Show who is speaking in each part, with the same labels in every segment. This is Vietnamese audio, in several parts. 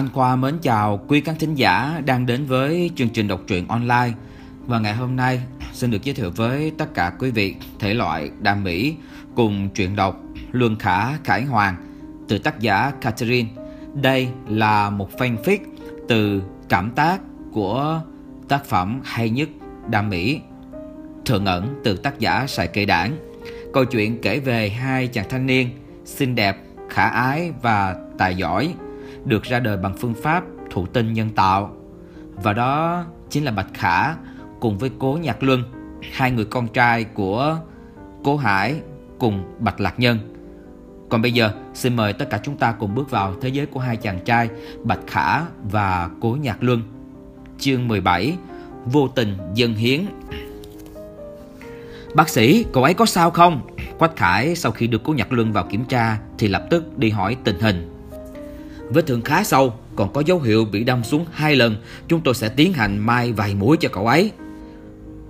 Speaker 1: Anh Khoa mến chào quý khán thính giả đang đến với chương trình đọc truyện online. Và ngày hôm nay xin được giới thiệu với tất cả quý vị thể loại đam mỹ cùng truyện đọc Luân Khả Khải Hoàng từ tác giả Catherine. Đây là một fanfic từ cảm tác của tác phẩm hay nhất đam mỹ Thượng ẩn từ tác giả Sài Cây Đảng. Câu chuyện kể về hai chàng thanh niên xinh đẹp, khả ái và tài giỏi được ra đời bằng phương pháp thụ tinh nhân tạo. Và đó chính là Bạch Khả cùng với Cố Nhạc Luân, hai người con trai của Cố Hải cùng Bạch Lạc Nhân. Còn bây giờ, xin mời tất cả chúng ta cùng bước vào thế giới của hai chàng trai Bạch Khả và Cố Nhạc Luân. Chương 17 Vô tình dân hiến Bác sĩ, cậu ấy có sao không? Quách Khải sau khi được Cố Nhạc Luân vào kiểm tra thì lập tức đi hỏi tình hình. Vết thương khá sâu, còn có dấu hiệu bị đâm xuống hai lần. Chúng tôi sẽ tiến hành mai vài mũi cho cậu ấy.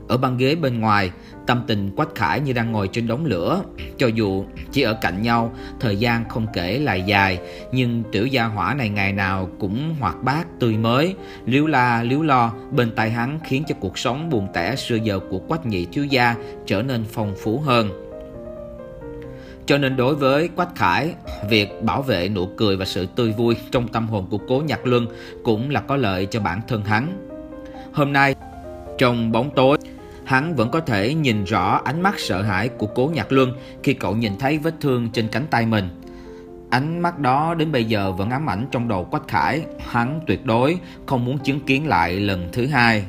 Speaker 1: Ở băng ghế bên ngoài, tâm tình Quách Khải như đang ngồi trên đống lửa. Cho dù chỉ ở cạnh nhau, thời gian không kể là dài, nhưng tiểu gia hỏa này ngày nào cũng hoạt bát, tươi mới, liếu la, liếu lo, bên tay hắn khiến cho cuộc sống buồn tẻ xưa giờ của Quách nhị thiếu gia trở nên phong phú hơn. Cho nên đối với Quách Khải, việc bảo vệ nụ cười và sự tươi vui trong tâm hồn của Cố Nhạc Luân cũng là có lợi cho bản thân hắn. Hôm nay, trong bóng tối, hắn vẫn có thể nhìn rõ ánh mắt sợ hãi của Cố Nhạc Luân khi cậu nhìn thấy vết thương trên cánh tay mình. Ánh mắt đó đến bây giờ vẫn ám ảnh trong đầu Quách Khải, hắn tuyệt đối không muốn chứng kiến lại lần thứ hai.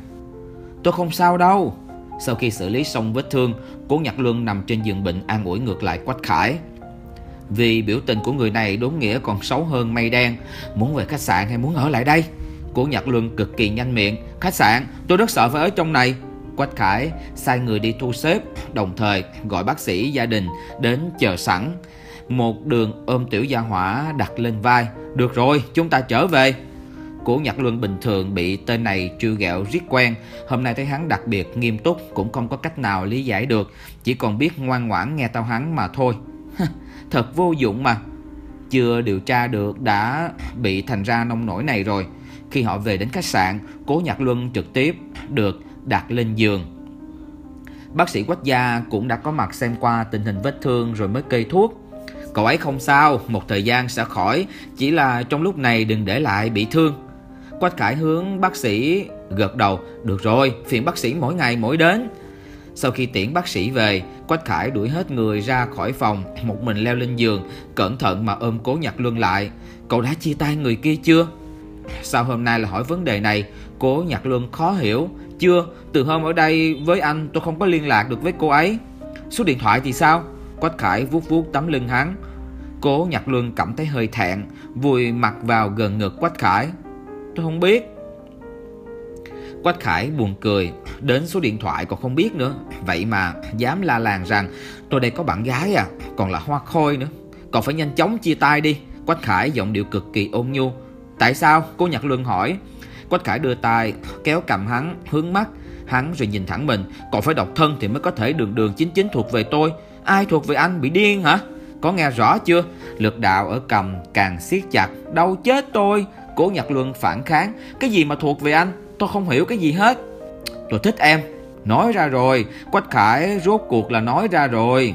Speaker 1: Tôi không sao đâu, sau khi xử lý xong vết thương, Cố Nhạc Luân nằm trên giường bệnh an ủi ngược lại Quách Khải. Vì biểu tình của người này đúng nghĩa còn xấu hơn mây đen, muốn về khách sạn hay muốn ở lại đây? Cố Nhạc Luân cực kỳ nhanh miệng, khách sạn, tôi rất sợ phải ở trong này. Quách Khải sai người đi thu xếp, đồng thời gọi bác sĩ gia đình đến chờ sẵn. Một đường ôm tiểu gia hỏa đặt lên vai. Được rồi, chúng ta trở về. Cố Nhật Luân bình thường bị tên này trêu ghẹo riết quen, hôm nay thấy hắn đặc biệt nghiêm túc cũng không có cách nào lý giải được, chỉ còn biết ngoan ngoãn nghe tao hắn mà thôi. Thật vô dụng mà. Chưa điều tra được đã bị thành ra nông nổi này rồi. Khi họ về đến khách sạn, Cố Nhật Luân trực tiếp được đặt lên giường. Bác sĩ Quách Gia cũng đã có mặt xem qua tình hình vết thương rồi mới kê thuốc. Cậu ấy không sao, một thời gian sẽ khỏi, chỉ là trong lúc này đừng để lại bị thương. Quách Khải hướng bác sĩ gật đầu, được rồi, phiền bác sĩ mỗi ngày mỗi đến. Sau khi tiễn bác sĩ về, Quách Khải đuổi hết người ra khỏi phòng, một mình leo lên giường, cẩn thận mà ôm cố nhặt luân lại. Cậu đã chia tay người kia chưa? Sao hôm nay là hỏi vấn đề này? Cố nhặt luân khó hiểu. Chưa, từ hôm ở đây với anh tôi không có liên lạc được với cô ấy. Số điện thoại thì sao? Quách Khải vuốt vuốt tấm lưng hắn. Cố nhặt luân cảm thấy hơi thẹn, vùi mặt vào gần ngực Quách Khải. Tôi không biết. Quách Khải buồn cười, Đến số điện thoại còn không biết nữa. Vậy mà dám la làng rằng Tôi đây có bạn gái à Còn là hoa khôi nữa. Còn phải nhanh chóng chia tay đi. Quách Khải giọng điệu cực kỳ ôn nhu. Tại sao? Cô Nhật Luân hỏi. Quách Khải đưa tay, kéo cầm hắn, hướng mắt. Hắn rồi nhìn thẳng mình. Còn phải độc thân thì mới có thể đường đường chính chính thuộc về tôi. Ai thuộc về anh bị điên hả? Có nghe rõ chưa? Lực đạo ở cầm càng siết chặt. Đau chết tôi. Cố Nhật Luân phản kháng. Cái gì mà thuộc về anh? Tôi không hiểu cái gì hết. Tôi thích em. Nói ra rồi. Quách Khải rốt cuộc là nói ra rồi.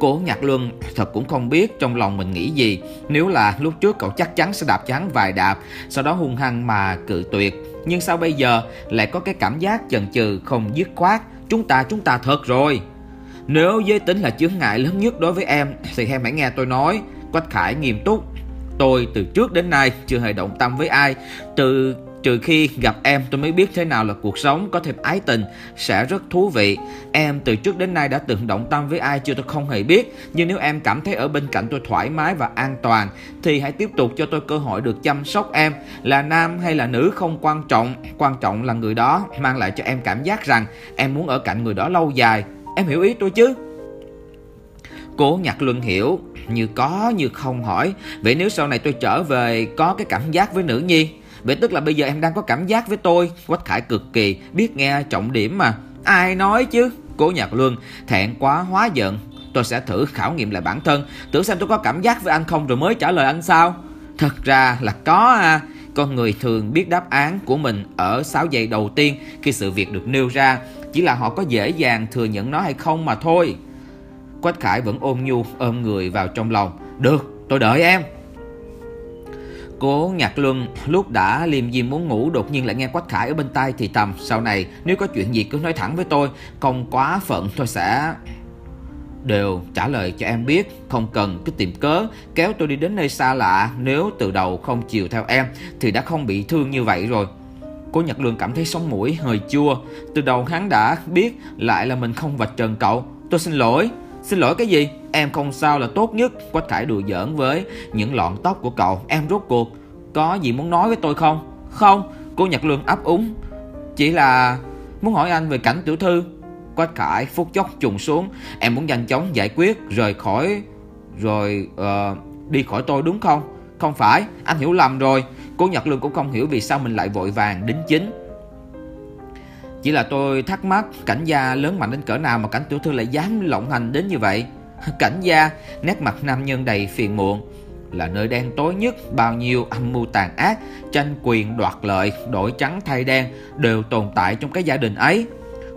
Speaker 1: Cố Nhật Luân thật cũng không biết trong lòng mình nghĩ gì. Nếu là lúc trước cậu chắc chắn sẽ đạp cho vài đạp, Sau đó hung hăng mà cự tuyệt. Nhưng sao bây giờ lại có cái cảm giác chần chừ không dứt khoát? Chúng ta chúng ta thật rồi. Nếu giới tính là chướng ngại lớn nhất đối với em, Thì em hãy nghe tôi nói. Quách Khải nghiêm túc. Tôi từ trước đến nay chưa hề động tâm với ai. Từ, trừ khi gặp em, tôi mới biết thế nào là cuộc sống có thêm ái tình sẽ rất thú vị. Em từ trước đến nay đã từng động tâm với ai chưa tôi không hề biết. Nhưng nếu em cảm thấy ở bên cạnh tôi thoải mái và an toàn, thì hãy tiếp tục cho tôi cơ hội được chăm sóc em. Là nam hay là nữ không quan trọng quan trọng là người đó, mang lại cho em cảm giác rằng em muốn ở cạnh người đó lâu dài. Em hiểu ý tôi chứ? Cố nhặt luân hiểu, Như có, như không hỏi. Vậy nếu sau này tôi trở về, Có cái cảm giác với nữ nhi? Vậy tức là bây giờ em đang có cảm giác với tôi. Quách Khải cực kỳ, biết nghe trọng điểm mà. Ai nói chứ? Cố nhạc luân, thẹn quá, hóa giận. Tôi sẽ thử khảo nghiệm lại bản thân. Tưởng xem tôi có cảm giác với anh không rồi mới trả lời anh sao? Thật ra là có à. Con người thường biết đáp án của mình ở 6 giây đầu tiên khi sự việc được nêu ra. Chỉ là họ có dễ dàng thừa nhận nó hay không mà thôi. Quách Khải vẫn ôm nhu, ôm người vào trong lòng. Được, tôi đợi em. Cố Nhạc Luân lúc đã liềm diêm muốn ngủ, đột nhiên lại nghe Quách Khải ở bên tai thì thầm, Sau này nếu có chuyện gì cứ nói thẳng với tôi, Không quá phận tôi sẽ đều trả lời cho em biết. Không cần cứ tìm cớ, Kéo tôi đi đến nơi xa lạ, Nếu từ đầu không chiều theo em Thì đã không bị thương như vậy rồi. Cô Nhật Lương cảm thấy sống mũi, hơi chua. Từ đầu hắn đã biết Lại là mình không vạch trần cậu. Tôi xin lỗi. Xin lỗi cái gì? Em không sao là tốt nhất. Quách Khải đùa giỡn với những lọn tóc của cậu. Em rốt cuộc Có gì muốn nói với tôi không? Không Cô Nhật Lương ấp úng. Chỉ là muốn hỏi anh về cảnh tiểu thư. Quách Khải phút chốc trùng xuống. Em muốn nhanh chóng giải quyết Rời khỏi Rồi uh, đi khỏi tôi đúng không? Không phải anh hiểu lầm rồi. Cô Nhật Lương cũng không hiểu vì sao mình lại vội vàng đính chính. Chỉ là tôi thắc mắc Cảnh gia lớn mạnh đến cỡ nào mà cảnh tiểu thư lại dám lộng hành đến như vậy Cảnh gia Nét mặt nam nhân đầy phiền muộn là nơi đen tối nhất bao nhiêu âm mưu tàn ác tranh quyền đoạt lợi đổi trắng thay đen đều tồn tại trong cái gia đình ấy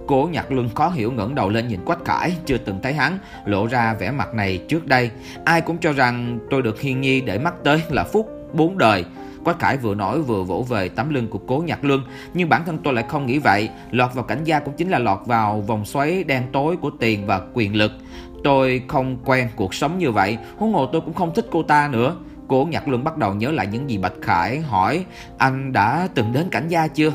Speaker 1: Cố Nhạc Luân khó hiểu ngẩng đầu lên nhìn Quách Khải, chưa từng thấy hắn lộ ra vẻ mặt này trước đây. Ai cũng cho rằng tôi được Hiên Nhi để mắt tới là phúc bốn đời. Quách Khải vừa nói vừa vỗ về tấm lưng của Cố Nhạc Luân, nhưng bản thân tôi lại không nghĩ vậy. Lọt vào cảnh gia cũng chính là lọt vào vòng xoáy đen tối của tiền và quyền lực. Tôi không quen cuộc sống như vậy, huống hồ tôi cũng không thích cô ta nữa. Cố Nhạc Luân bắt đầu nhớ lại những gì Bạch Khải hỏi, anh đã từng đến cảnh gia chưa?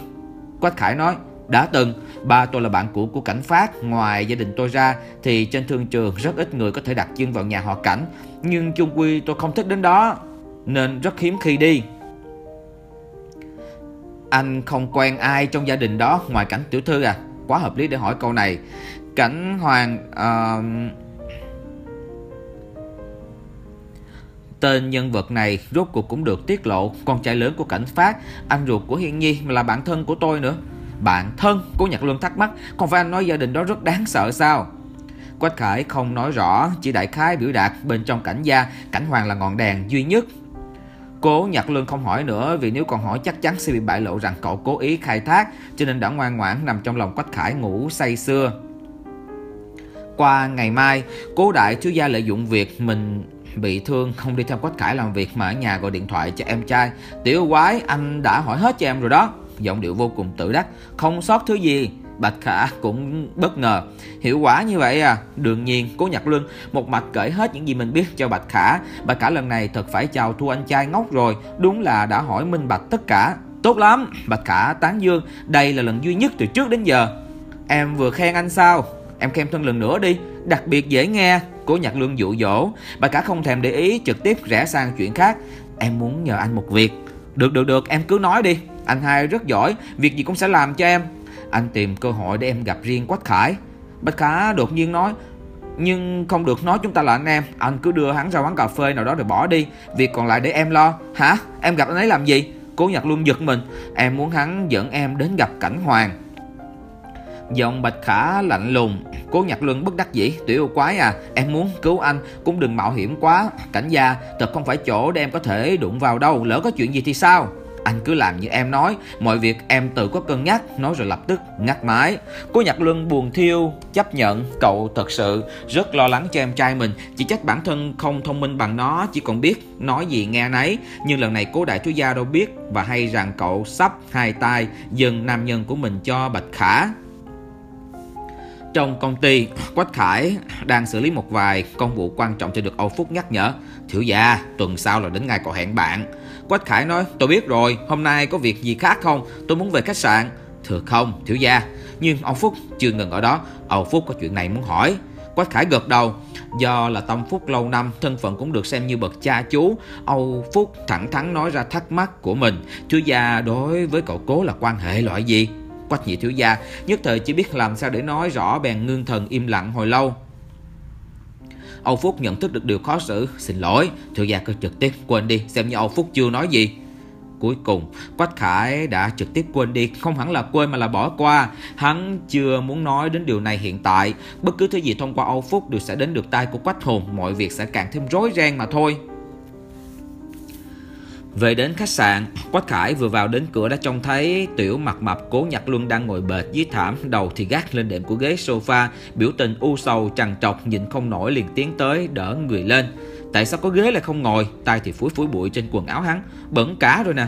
Speaker 1: Quách Khải nói, đã từng, ba tôi là bạn cũ của cảnh phát, ngoài gia đình tôi ra thì trên thương trường rất ít người có thể đặt chân vào nhà họ cảnh, nhưng chung quy tôi không thích đến đó, nên rất hiếm khi đi. Anh không quen ai trong gia đình đó ngoài cảnh tiểu thư à? Quá hợp lý để hỏi câu này. Cảnh hoàng... Uh... Tên nhân vật này rốt cuộc cũng được tiết lộ Con trai lớn của cảnh phát Anh ruột của Hiên Nhi là bạn thân của tôi nữa bạn thân Cô Nhật Luân thắc mắc Không phải anh nói gia đình đó rất đáng sợ sao Quách Khải không nói rõ, Chỉ đại khái biểu đạt bên trong cảnh gia, Cảnh hoàng là ngọn đèn duy nhất Cố Nhật lương không hỏi nữa Vì nếu còn hỏi chắc chắn sẽ bị bại lộ rằng cậu cố ý khai thác Cho nên đã ngoan ngoãn nằm trong lòng Quách Khải ngủ say sưa. Qua ngày mai Cố đại thiếu gia lợi dụng việc mình bị thương không đi theo Quách Khải làm việc mà ở nhà gọi điện thoại cho em trai. Tiểu quái anh đã hỏi hết cho em rồi đó. Giọng điệu vô cùng tự đắc, không sót thứ gì. Bạch Khả cũng bất ngờ. Hiệu quả như vậy à? Đương nhiên Cố Nhật Luân một mạch kể hết những gì mình biết cho Bạch Khả. Bạch Khả lần này thật phải chào thua anh trai ngốc rồi. Đúng là đã hỏi minh bạch tất cả. Tốt lắm Bạch Khả tán dương. Đây là lần duy nhất từ trước đến giờ. Em vừa khen anh sao? Em khen thân lần nữa đi. Đặc biệt dễ nghe. Cố Nhật Luân dụ dỗ. Bạch Khả không thèm để ý trực tiếp rẽ sang chuyện khác. Em muốn nhờ anh một việc. Được được được. Em cứ nói đi. Anh hai rất giỏi, việc gì cũng sẽ làm cho em. Anh tìm cơ hội để em gặp riêng Quách Khải. Bạch Khả đột nhiên nói, nhưng không được nói chúng ta là anh em. Anh cứ đưa hắn ra quán cà phê nào đó rồi bỏ đi. Việc còn lại để em lo. Hả? Em gặp anh ấy làm gì? Cố Nhật luôn giật mình. Em muốn hắn dẫn em đến gặp cảnh hoàng. Giọng Bạch Khả lạnh lùng. Cố Nhật Luân bất đắc dĩ. Tiểu yêu quái à Em muốn cứu anh Cũng đừng mạo hiểm quá. Cảnh gia Thật không phải chỗ để em có thể đụng vào đâu. Lỡ có chuyện gì thì sao? Anh cứ làm như em nói, mọi việc em tự có cân nhắc, nói rồi lập tức ngắt máy. Cô Nhật Luân buồn thiêu, chấp nhận cậu thật sự rất lo lắng cho em trai mình, chỉ trách bản thân không thông minh bằng nó, chỉ còn biết nói gì nghe nấy. Nhưng lần này cố đại thiếu gia đâu biết và hay rằng cậu sắp hai tay dừng nam nhân của mình cho Bạch Khả. Trong công ty, Quách Khải đang xử lý một vài công vụ quan trọng cho được Âu Phúc nhắc nhở. Thiếu gia, tuần sau là đến ngày cậu hẹn bạn. Quách Khải nói, tôi biết rồi, hôm nay có việc gì khác không? Tôi muốn về khách sạn. Thưa không, thiếu gia. Nhưng Âu Phúc chưa ngừng ở đó, Âu Phúc có chuyện này muốn hỏi. Quách Khải gật đầu, do là Tâm Phúc lâu năm, thân phận cũng được xem như bậc cha chú. Âu Phúc thẳng thắn nói ra thắc mắc của mình, thiếu gia đối với cậu cố là quan hệ loại gì? Quách nhị thiếu gia nhất thời chỉ biết làm sao để nói rõ bèn ngưng thần im lặng hồi lâu. Âu Phúc nhận thức được điều khó xử. Xin lỗi, thưa gia cứ trực tiếp quên đi Xem như Âu Phúc chưa nói gì. Cuối cùng, Quách Khải đã trực tiếp quên đi. Không hẳn là quên mà là bỏ qua. Hắn chưa muốn nói đến điều này hiện tại. Bất cứ thứ gì thông qua Âu Phúc đều sẽ đến được tay của Quách Hùng. Mọi việc sẽ càng thêm rối ren mà thôi. Về đến khách sạn, Quách Khải vừa vào đến cửa đã trông thấy Tiểu mặt mập Cố Nhật Luân đang ngồi bệt dưới thảm, đầu thì gác lên đệm của ghế sofa, biểu tình u sầu trằn trọc nhìn không nổi liền tiến tới đỡ người lên. Tại sao có ghế lại không ngồi, tay thì phủi phủi bụi trên quần áo hắn, bẩn cả rồi nè.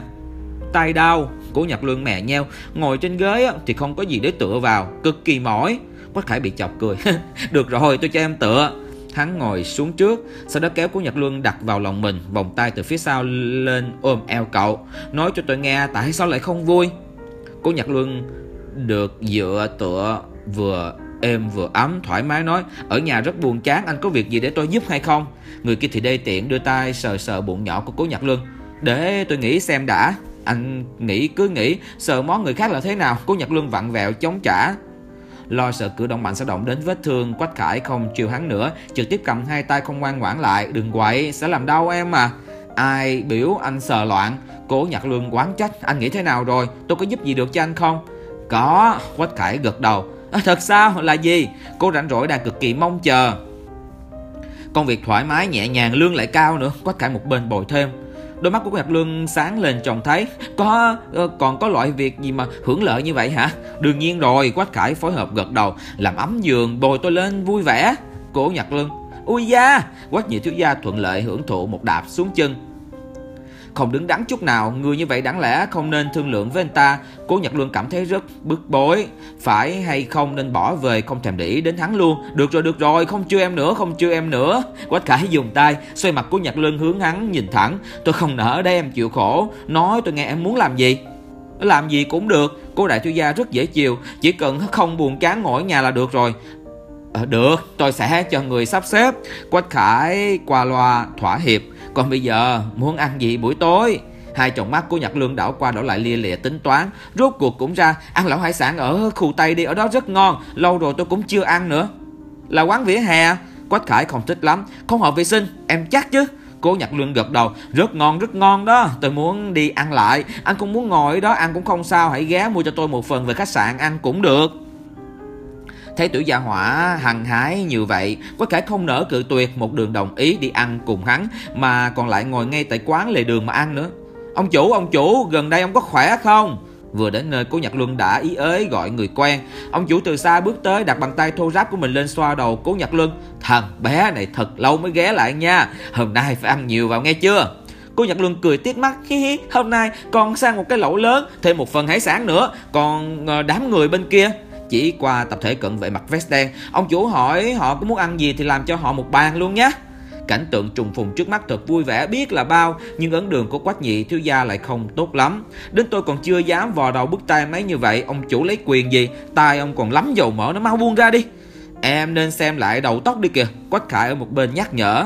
Speaker 1: Tay đau, Cố Nhật Luân mẹ nheo, ngồi trên ghế thì không có gì để tựa vào, cực kỳ mỏi. Quách Khải bị chọc cười. Được rồi, tôi cho em tựa. Hắn ngồi xuống trước, sau đó kéo Cố Nhật Luân đặt vào lòng mình, vòng tay từ phía sau lên ôm eo cậu, nói cho tôi nghe tại sao lại không vui. Cố Nhật Luân được dựa tựa vừa êm vừa ấm thoải mái nói ở nhà rất buồn chán anh có việc gì để tôi giúp hay không? Người kia thì đê tiện đưa tay sờ sờ bụng nhỏ của cố nhật luân. Để tôi nghĩ xem đã. Anh nghĩ cứ nghĩ sờ món người khác là thế nào? Cố nhật luân vặn vẹo chống trả. Lo sợ cử động mạnh sẽ động đến vết thương Quách Khải không chịu hắn nữa. Trực tiếp cầm hai tay không ngoan ngoãn lại Đừng quậy sẽ làm đau em mà Ai biểu anh sờ loạn Cố nhặt lương quán trách Anh nghĩ thế nào rồi? Tôi có giúp gì được cho anh không? Có Quách Khải gật đầu. À, Thật sao? Là gì? Cô rảnh rỗi đang cực kỳ mong chờ. Công việc thoải mái nhẹ nhàng lương lại cao nữa. Quách Khải một bên bồi thêm. Đôi mắt của Nhật Lương sáng lên trông thấy, Có ờ, còn có loại việc gì mà hưởng lợi như vậy hả? Đương nhiên rồi. Quách Khải phối hợp gật đầu, Làm ấm giường, bồi tôi lên vui vẻ. Cổ Nhật Lương Ui da! Quách nhị thiếu gia thuận lợi hưởng thụ một đạp xuống chân không đứng đắn chút nào, người như vậy đáng lẽ không nên thương lượng với anh ta. Cố Nhật Luân cảm thấy rất bức bối, phải hay không nên bỏ về không thèm để ý đến hắn luôn. Được rồi, được rồi, không chưa em nữa, không chưa em nữa. Quách Khải dùng tay xoay mặt Cố Nhật Luân hướng hắn nhìn thẳng. Tôi không nỡ đây em chịu khổ, nói tôi nghe em muốn làm gì. Làm gì cũng được, cô đại thiếu gia rất dễ chiều, chỉ cần không buồn chán ngồi ở nhà là được rồi. À, được, tôi sẽ cho người sắp xếp. Quách Khải qua loa thỏa hiệp. Còn bây giờ, muốn ăn gì buổi tối? Hai chồng mắt của Nhật Lương đảo qua đảo lại lia lịa tính toán. Rốt cuộc cũng ra, Ăn lẩu hải sản ở khu Tây đi, Ở đó rất ngon. Lâu rồi tôi cũng chưa ăn nữa. Là quán vỉa hè, Quách Khải không thích lắm. Không hợp vệ sinh, Em chắc chứ? Cô Nhật Lương gật đầu. Rất ngon rất ngon đó. Tôi muốn đi ăn lại. Anh cũng muốn ngồi đó, ăn cũng không sao. Hãy ghé mua cho tôi một phần về khách sạn ăn cũng được. Thấy tiểu gia hỏa hằng hái như vậy, có thể không nỡ cự tuyệt một đường đồng ý đi ăn cùng hắn, mà còn lại ngồi ngay tại quán lề đường mà ăn nữa. Ông chủ, ông chủ, gần đây ông có khỏe không? Vừa đến nơi cố Nhật Luân đã ý ới gọi người quen Ông chủ từ xa bước tới đặt bàn tay thô ráp của mình lên xoa đầu cố Nhật Luân Thằng bé này thật lâu mới ghé lại nha Hôm nay phải ăn nhiều vào nghe chưa Cô Nhật Luân cười tiếc mắt hi hi Hôm nay còn sang một cái lẩu lớn Thêm một phần hải sản nữa Còn ờ, đám người bên kia chỉ qua tập thể cận vệ mặc vest đen Ông chủ hỏi họ có muốn ăn gì thì làm cho họ một bàn luôn nhé. Cảnh tượng trùng phùng trước mắt thật vui vẻ, biết là bao, Nhưng ấn đường của quách nhị thiếu gia lại không tốt lắm. Đến tôi còn chưa dám vò đầu bức tay mấy như vậy, Ông chủ lấy quyền gì? Tay ông còn lắm dầu mỡ, nó mau buông ra đi. Em nên xem lại đầu tóc đi kìa, Quách khải ở một bên nhắc nhở.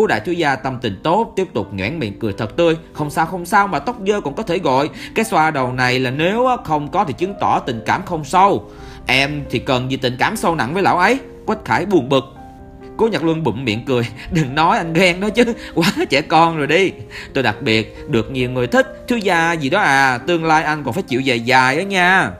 Speaker 1: Cô đại thiếu gia tâm tình tốt, Tiếp tục nhoẻn miệng cười thật tươi. Không sao không sao mà tóc dơ còn có thể gọi. Cái xoa đầu này là nếu không có thì chứng tỏ tình cảm không sâu. Em thì cần gì tình cảm sâu nặng với lão ấy? Quách Khải buồn bực. Cố Nhật Luân bụng miệng cười. Đừng nói anh ghen đó chứ, Quá trẻ con rồi đi. Tôi đặc biệt, được nhiều người thích. Thiếu gia gì đó à Tương lai anh còn phải chịu dài dài đó nha.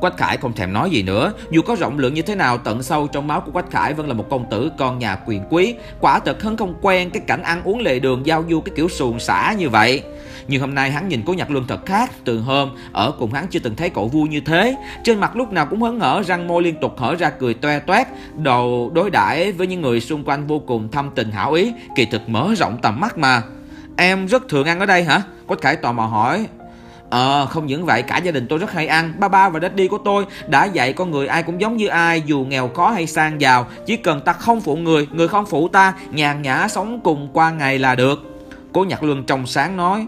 Speaker 1: Quách Khải không thèm nói gì nữa, dù có rộng lượng như thế nào tận sâu trong máu của Quách Khải vẫn là một công tử con nhà quyền quý, quả thật hắn không quen cái cảnh ăn uống lề đường giao du cái kiểu xuồng xả như vậy. Nhưng hôm nay hắn nhìn Cố Nhạc Luân thật khác, từ hôm ở cùng hắn chưa từng thấy cậu vui như thế. Trên mặt lúc nào cũng hớn hở, răng môi liên tục hở ra cười toe toét, đầu đối đãi với những người xung quanh vô cùng thâm tình hảo ý, kỳ thực mở rộng tầm mắt mà. Em rất thường ăn ở đây hả? Quách Khải tò mò hỏi. Ờ không những vậy, cả gia đình tôi rất hay ăn. Ba ba và daddy của tôi đã dạy con người ai cũng giống như ai, Dù nghèo khó hay sang giàu. Chỉ cần ta không phụ người Người không phụ ta, Nhàn nhã sống cùng qua ngày là được. Cô nhạc Luân trong sáng nói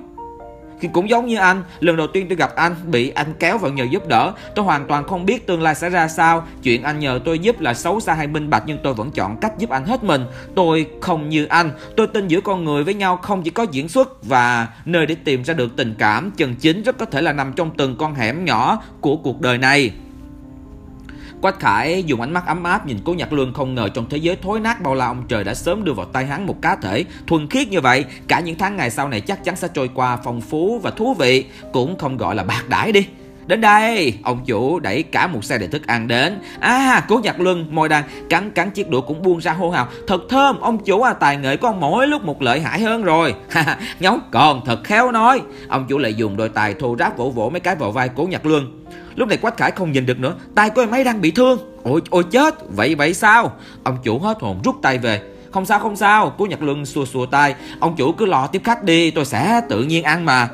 Speaker 1: cũng giống như anh, lần đầu tiên tôi gặp anh bị anh kéo vào nhờ giúp đỡ. Tôi hoàn toàn không biết tương lai sẽ ra sao. Chuyện anh nhờ tôi giúp là xấu xa hay minh bạch nhưng tôi vẫn chọn cách giúp anh hết mình. Tôi không như anh. Tôi tin giữa con người với nhau không chỉ có diễn xuất và nơi để tìm ra được tình cảm chân chính rất có thể là nằm trong từng con hẻm nhỏ của cuộc đời này. Quách Khải dùng ánh mắt ấm áp nhìn Cố Nhạc Luân không ngờ trong thế giới thối nát bao la ông trời đã sớm đưa vào tay hắn một cá thể thuần khiết như vậy. Cả những tháng ngày sau này chắc chắn sẽ trôi qua phong phú và thú vị, cũng không gọi là bạc đãi đi. Đến đây, ông chủ đẩy cả một xe đầy thức ăn đến. À, cố nhặt luân, môi đang cắn cắn chiếc đũa cũng buông ra hô hào. Thật thơm, ông chủ à, tài nghệ của ông mỗi lúc một lợi hại hơn rồi. Nhóc còn thật khéo nói. Ông chủ lại dùng đôi tài thô ráp vỗ vỗ mấy cái vào vai cố nhặt luân. Lúc này Quách Khải không nhìn được nữa, tay của em ấy đang bị thương. Ôi ôi chết, vậy vậy sao? Ông chủ hết hồn rút tay về. Không sao không sao, cố nhật luân xua xua tay. Ông chủ cứ lo tiếp khách đi, tôi sẽ tự nhiên ăn mà.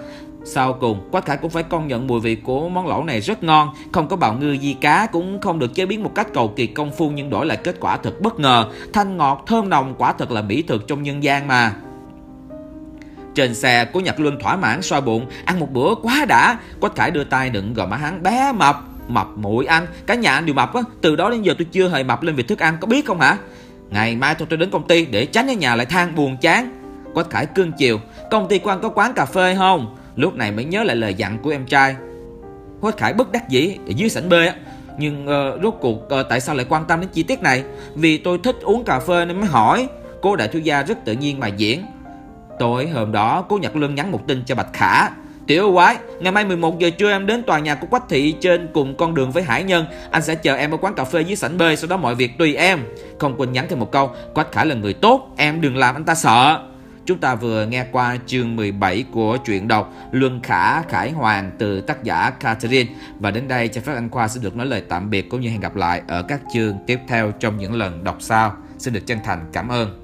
Speaker 1: Sau cùng, Quách Khải cũng phải công nhận mùi vị của món lẩu này rất ngon, không có bào ngư di cá, cũng không được chế biến một cách cầu kỳ công phu nhưng đổi lại kết quả thật bất ngờ, thanh ngọt, thơm nồng, quả thật là mỹ thực trong nhân gian mà. Trên xe, của Nhật Luân thỏa mãn xoa bụng, ăn một bữa quá đã. Quách Khải đưa tay đựng gò má hắn bé mập, mập mũi anh, cả nhà anh đều mập á, từ đó đến giờ tôi chưa hề mập lên việc thức ăn, có biết không hả? Ngày mai tôi tôi đến công ty để tránh ở nhà lại than buồn chán. Quách Khải cương chiều, công ty của anh có quán cà phê không? Lúc này mới nhớ lại lời dặn của em trai Quách Khải bất đắc dĩ ở dưới sảnh B á Nhưng uh, rốt cuộc uh, tại sao lại quan tâm đến chi tiết này Vì tôi thích uống cà phê nên mới hỏi Cô đại thiếu gia rất tự nhiên mà diễn Tối hôm đó cô Nhật Luân nhắn một tin cho Bạch Khả Tiểu quái, ngày mai 11 giờ trưa em đến tòa nhà của Quách Thị trên cùng con đường với Hải Nhân. Anh sẽ chờ em ở quán cà phê dưới sảnh B, sau đó mọi việc tùy em. Không quên nhắn thêm một câu, Quách Khả là người tốt, em đừng làm anh ta sợ. Chúng ta vừa nghe qua chương 17 của truyện đọc Luân Khả Khải Hoàng từ tác giả Catherine và đến đây cho phép anh Khoa sẽ được nói lời tạm biệt cũng như hẹn gặp lại ở các chương tiếp theo trong những lần đọc sau. Xin được chân thành cảm ơn.